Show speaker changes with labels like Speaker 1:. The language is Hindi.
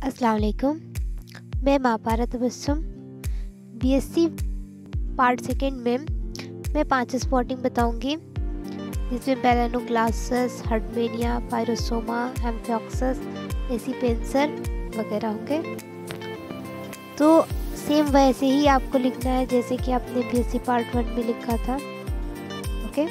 Speaker 1: अस्सलाम वालेकुम मैं Mapara Tabassum BSc part second में मैं पाँच स्पॉटिंग बताऊँगी। जिसमें बेलानोग्लासस हर्डमेनिया पायरोसोमा एम्फॉक्सस एसी पेंसर वगैरह होंगे। तो सेम वैसे ही आपको लिखना है, जैसे कि आपने बीएससी पार्ट वन में लिखा था। ओके